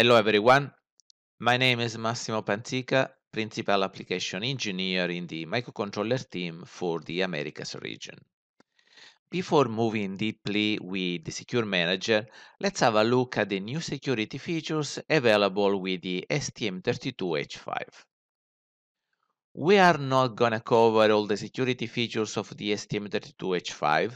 Hello everyone, my name is Massimo Pantica, Principal Application Engineer in the microcontroller team for the Americas region. Before moving deeply with the Secure Manager, let's have a look at the new security features available with the STM32H5. We are not gonna cover all the security features of the STM32H5,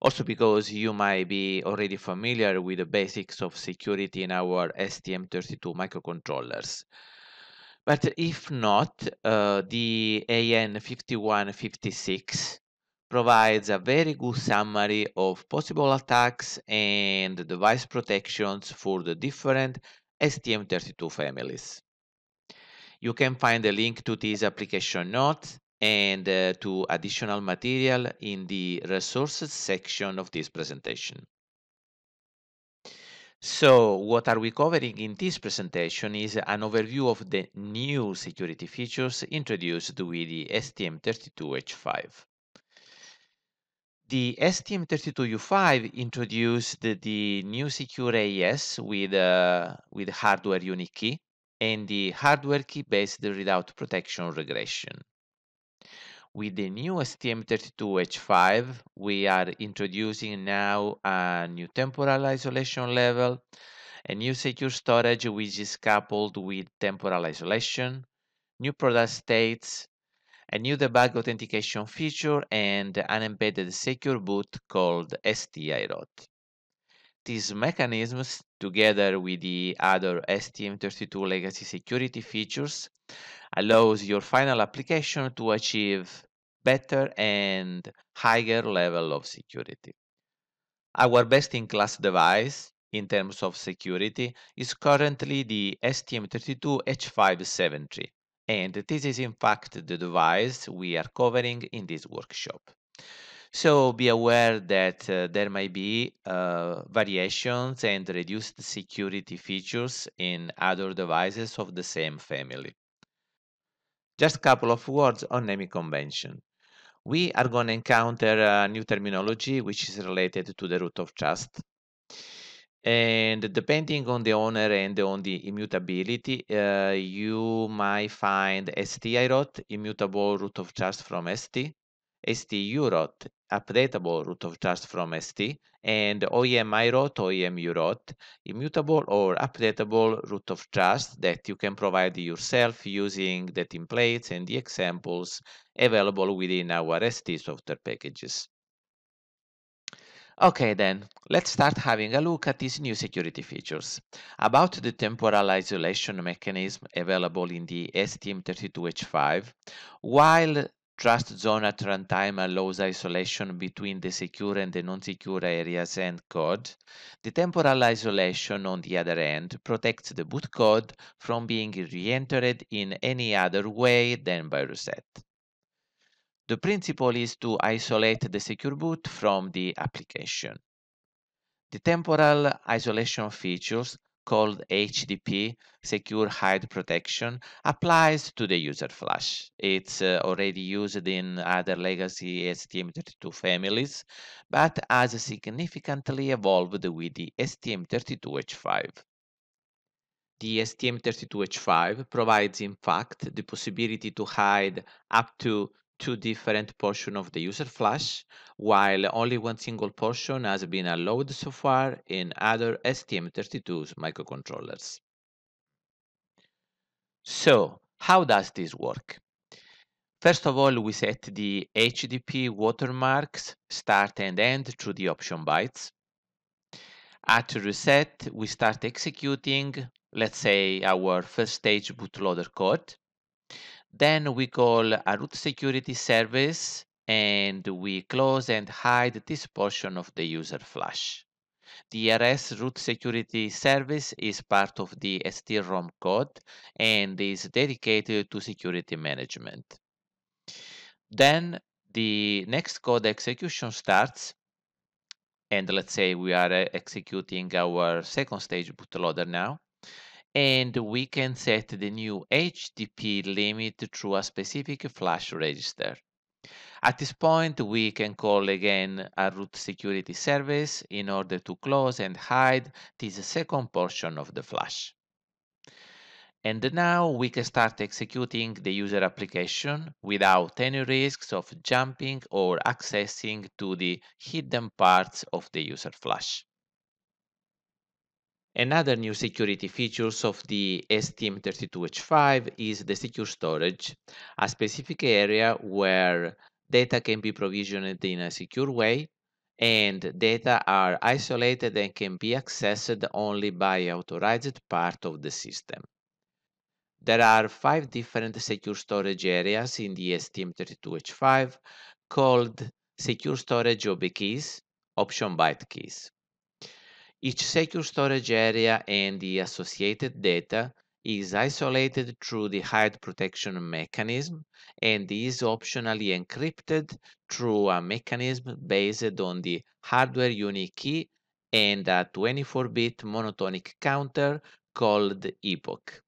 also because you might be already familiar with the basics of security in our STM32 microcontrollers. But if not, uh, the AN5156 provides a very good summary of possible attacks and device protections for the different STM32 families. You can find a link to this application notes and uh, to additional material in the resources section of this presentation. So what are we covering in this presentation is an overview of the new security features introduced with the STM32H5. The STM32U5 introduced the new secure AES with, uh, with hardware unique key and the hardware key-based readout protection regression. With the new STM32H5, we are introducing now a new temporal isolation level, a new secure storage which is coupled with temporal isolation, new product states, a new debug authentication feature, and an embedded secure boot called ST-iROT. These mechanisms, together with the other STM32 legacy security features, allows your final application to achieve better and higher level of security. Our best-in-class device in terms of security is currently the STM32H573 and this is in fact the device we are covering in this workshop. So be aware that uh, there may be uh, variations and reduced security features in other devices of the same family. Just a couple of words on naming convention. We are going to encounter a new terminology which is related to the root of trust. And depending on the owner and on the immutability, uh, you might find ST-iROT, immutable root of trust from ST, ST-uROT, updatable root of trust from ST, and OEM-iROT, OEM-uROT, immutable or updatable root of trust that you can provide yourself using the templates and the examples available within our ST software packages. Okay then, let's start having a look at these new security features. About the temporal isolation mechanism available in the STM32H5, while TrustZone at runtime allows isolation between the secure and the non-secure areas and code, the temporal isolation on the other end protects the boot code from being re-entered in any other way than by reset. The principle is to isolate the secure boot from the application. The temporal isolation features called HDP, Secure Hide Protection, applies to the user flash. It's uh, already used in other legacy STM32 families, but has significantly evolved with the STM32H5. The STM32H5 provides, in fact, the possibility to hide up to two different portions of the user flash, while only one single portion has been allowed so far in other STM32's microcontrollers. So, how does this work? First of all, we set the HDP watermarks start and end through the option bytes. At reset, we start executing, let's say, our first stage bootloader code. Then we call a root security service and we close and hide this portion of the user flash. The RS root security service is part of the ST-ROM code and is dedicated to security management. Then the next code execution starts and let's say we are uh, executing our second stage bootloader now and we can set the new HDP limit through a specific flash register. At this point, we can call again a root security service in order to close and hide this second portion of the flash. And now we can start executing the user application without any risks of jumping or accessing to the hidden parts of the user flash. Another new security features of the STM32H5 is the secure storage, a specific area where data can be provisioned in a secure way and data are isolated and can be accessed only by authorized part of the system. There are five different secure storage areas in the STM32H5 called secure storage OB keys, option byte keys. Each secure storage area and the associated data is isolated through the hide protection mechanism and is optionally encrypted through a mechanism based on the hardware unique key and a 24-bit monotonic counter called epoch.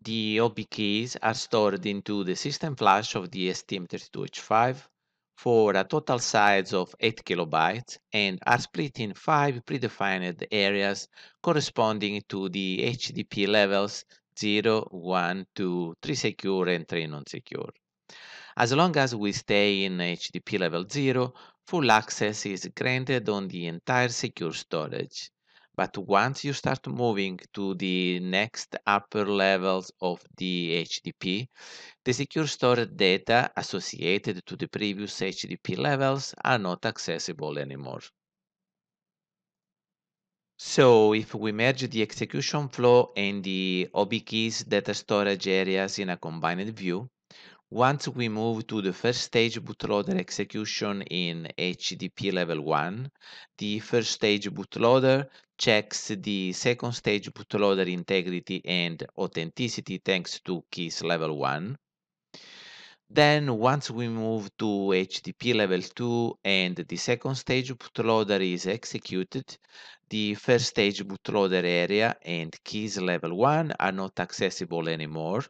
The OB keys are stored into the system flash of the STM32H5 for a total size of 8 kilobytes and are split in five predefined areas corresponding to the HDP levels 0, 1, 2, 3 secure and 3 non-secure. As long as we stay in HDP level 0, full access is granted on the entire secure storage. But once you start moving to the next upper levels of the HDP, the secure stored data associated to the previous HDP levels are not accessible anymore. So if we merge the execution flow and the OBKeys data storage areas in a combined view, once we move to the first stage bootloader execution in HDP level 1, the first stage bootloader checks the second stage bootloader integrity and authenticity thanks to keys level 1. Then once we move to HDP level 2 and the second stage bootloader is executed, the first stage bootloader area and keys level 1 are not accessible anymore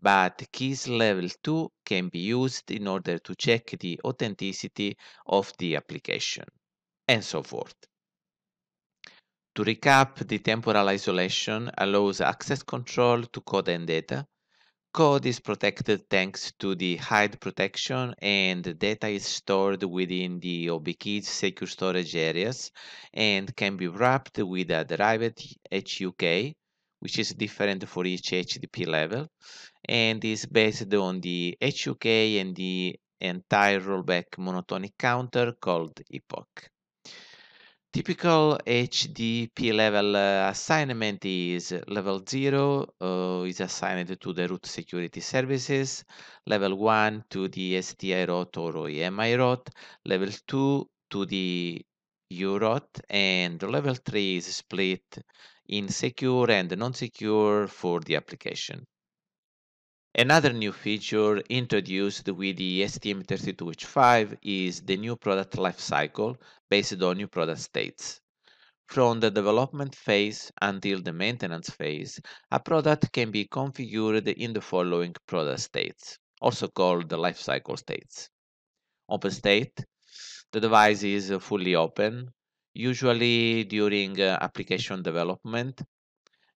but keys level 2 can be used in order to check the authenticity of the application, and so forth. To recap, the temporal isolation allows access control to code and data. Code is protected thanks to the hide protection and data is stored within the OBKeys secure storage areas and can be wrapped with a derived HUK, which is different for each HDP level, and is based on the HUK and the anti-rollback monotonic counter called epoch. Typical HDP level uh, assignment is level 0 uh, is assigned to the root security services, level 1 to the ST-iROT or OEM IROT, level 2 to the UROT, and level 3 is split in secure and non-secure for the application. Another new feature introduced with the STM32H5 is the new product lifecycle based on new product states. From the development phase until the maintenance phase, a product can be configured in the following product states, also called the lifecycle states. Open state, the device is fully open, usually during uh, application development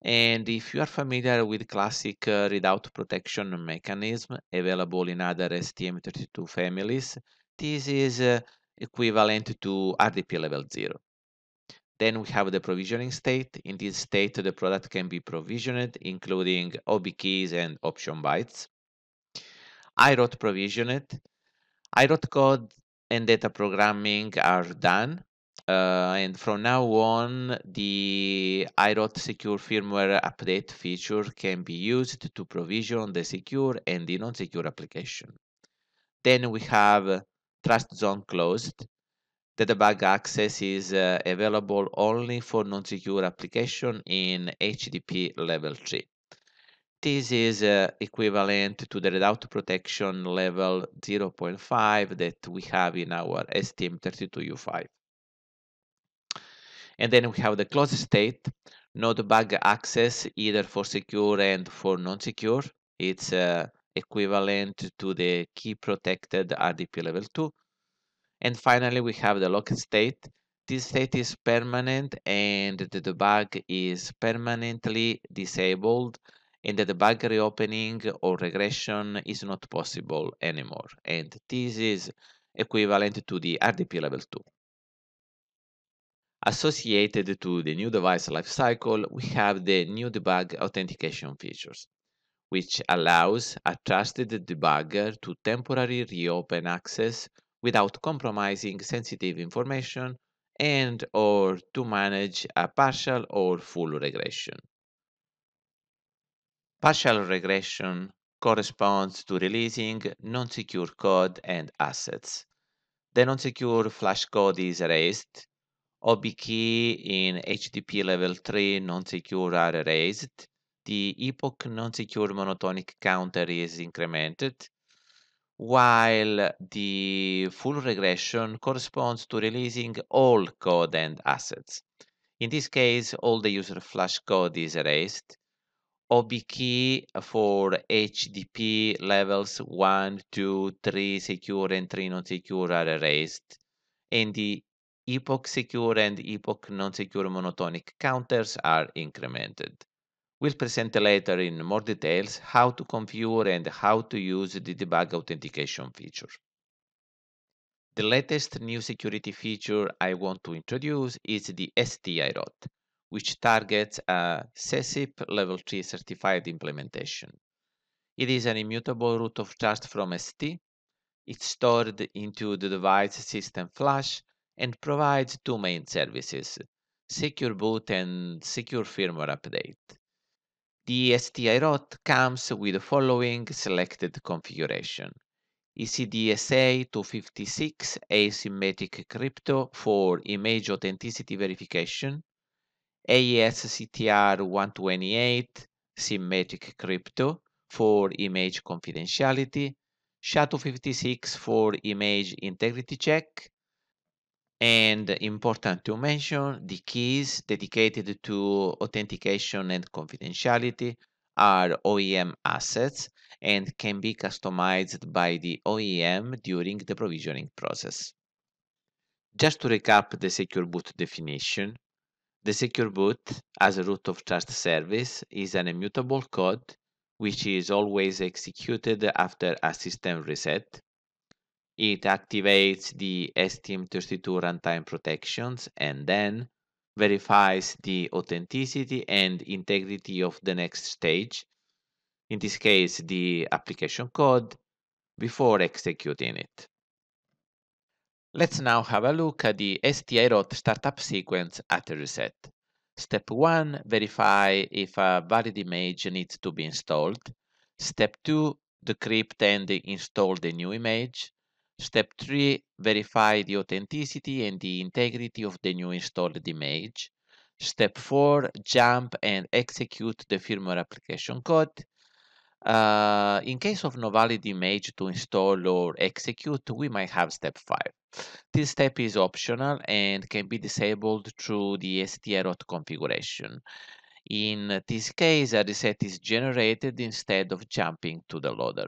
and if you are familiar with classic uh, readout protection mechanism available in other STM32 families, this is uh, equivalent to RDP level 0. Then we have the provisioning state. In this state, the product can be provisioned, including OB keys and option bytes. I IROT provisioned. IROT code and data programming are done uh, and from now on, the IROT secure firmware update feature can be used to provision the secure and the non-secure application. Then we have trust zone closed. The debug access is uh, available only for non-secure application in HDP level 3. This is uh, equivalent to the readout protection level 0.5 that we have in our STM32U5. And then we have the closed state, no debug access either for secure and for non-secure. It's uh, equivalent to the key protected RDP level 2. And finally, we have the locked state. this state is permanent and the debug is permanently disabled and the debug reopening or regression is not possible anymore. And this is equivalent to the RDP level 2. Associated to the new device lifecycle, we have the new debug authentication features, which allows a trusted debugger to temporarily reopen access without compromising sensitive information and or to manage a partial or full regression. Partial regression corresponds to releasing non-secure code and assets. The non-secure flash code is erased OB key in HDP level 3 non-secure are erased. The epoch non-secure monotonic counter is incremented, while the full regression corresponds to releasing all code and assets. In this case, all the user flash code is erased. OB key for HDP levels 1, 2, 3 secure and 3 non-secure are erased. And the epoch secure and epoch non-secure monotonic counters are incremented. We'll present later in more details how to configure and how to use the debug authentication feature. The latest new security feature I want to introduce is the ST-IROT, which targets a SESIP Level 3 certified implementation. It is an immutable root of trust from ST. It's stored into the device system flash and provides two main services, Secure Boot and Secure Firmware Update. The ST-IROT comes with the following selected configuration. ECDSA 256 asymmetric crypto for image authenticity verification, AES CTR 128 symmetric crypto for image confidentiality, SHA-256 for image integrity check, and important to mention, the keys dedicated to authentication and confidentiality are OEM assets and can be customized by the OEM during the provisioning process. Just to recap the Secure Boot definition, the Secure Boot as a root of trust service is an immutable code which is always executed after a system reset it activates the STM32 runtime protections and then verifies the authenticity and integrity of the next stage, in this case the application code, before executing it. Let's now have a look at the ST-IROT startup sequence at reset. Step 1, verify if a valid image needs to be installed. Step 2, decrypt and install the new image. Step 3, verify the authenticity and the integrity of the new installed image. Step 4, jump and execute the firmware application code. Uh, in case of no valid image to install or execute, we might have step 5. This step is optional and can be disabled through the ST-IROT configuration. In this case, a reset is generated instead of jumping to the loader.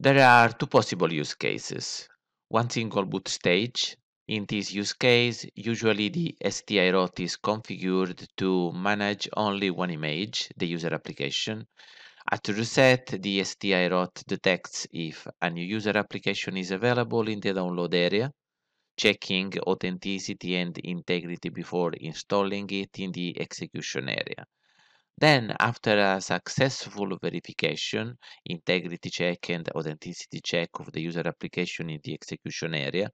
There are two possible use cases. One single boot stage. In this use case, usually the ST-IROT is configured to manage only one image, the user application. At reset, the ST-IROT detects if a new user application is available in the download area, checking authenticity and integrity before installing it in the execution area. Then, after a successful verification, integrity check and authenticity check of the user application in the execution area,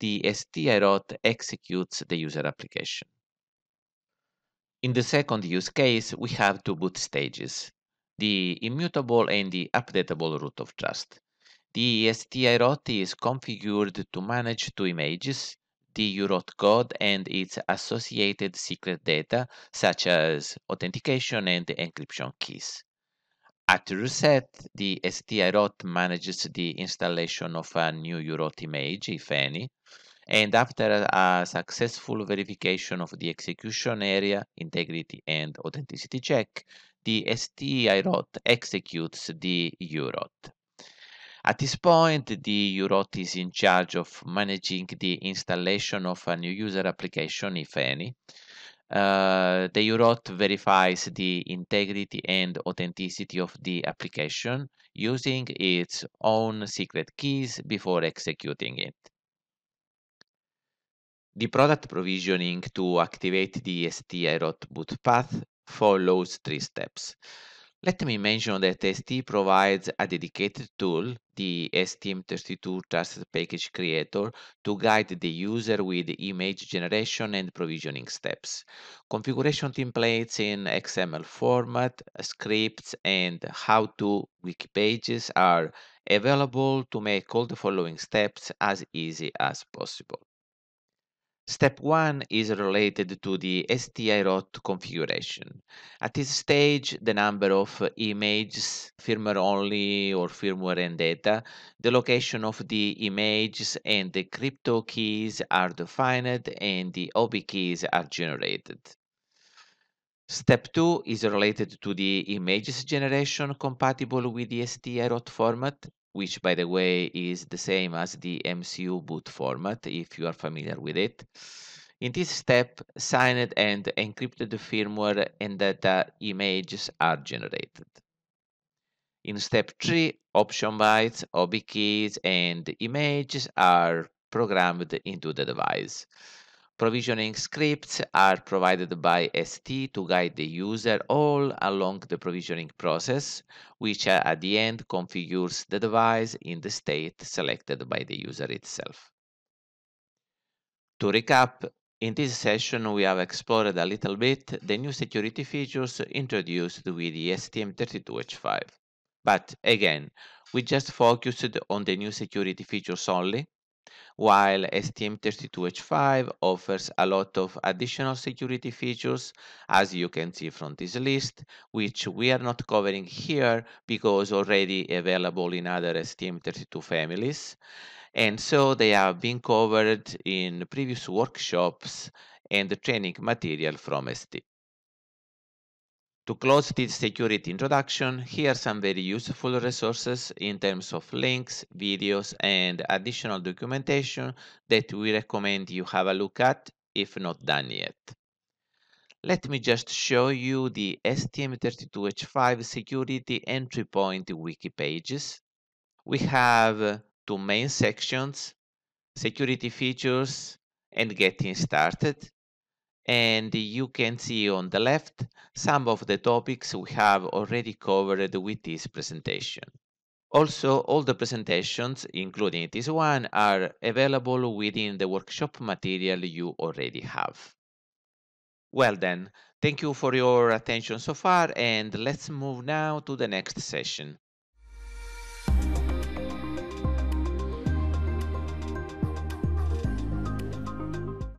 the ST-IROT executes the user application. In the second use case, we have two boot stages, the immutable and the updatable root of trust. The ST-IROT is configured to manage two images, the UROT code and its associated secret data, such as authentication and encryption keys. At reset, the ST-IROT manages the installation of a new UROT image, if any, and after a successful verification of the execution area, integrity, and authenticity check, the ST-IROT executes the UROT. At this point, the UROT is in charge of managing the installation of a new user application, if any. Uh, the UROT verifies the integrity and authenticity of the application using its own secret keys before executing it. The product provisioning to activate the ST-IROT boot path follows three steps. Let me mention that ST provides a dedicated tool, the STM32 Trusted Package Creator, to guide the user with image generation and provisioning steps. Configuration templates in XML format, scripts, and how-to wiki pages are available to make all the following steps as easy as possible. Step 1 is related to the ST-IROT configuration. At this stage, the number of images, firmware only or firmware and data, the location of the images and the crypto keys are defined and the OB keys are generated. Step 2 is related to the images generation compatible with the ST-IROT format which by the way is the same as the MCU boot format if you are familiar with it. In this step, signed and encrypted firmware and data images are generated. In step 3, option bytes, OB keys, and images are programmed into the device. Provisioning scripts are provided by ST to guide the user all along the provisioning process, which at the end configures the device in the state selected by the user itself. To recap, in this session we have explored a little bit the new security features introduced with the STM32H5. But again, we just focused on the new security features only, while STM32H5 offers a lot of additional security features, as you can see from this list, which we are not covering here because already available in other STM32 families. And so they have been covered in previous workshops and training material from ST. To close this security introduction, here are some very useful resources in terms of links, videos, and additional documentation that we recommend you have a look at if not done yet. Let me just show you the STM32H5 security entry point wiki pages. We have two main sections, security features and getting started and you can see on the left some of the topics we have already covered with this presentation. Also, all the presentations, including this one, are available within the workshop material you already have. Well then, thank you for your attention so far and let's move now to the next session.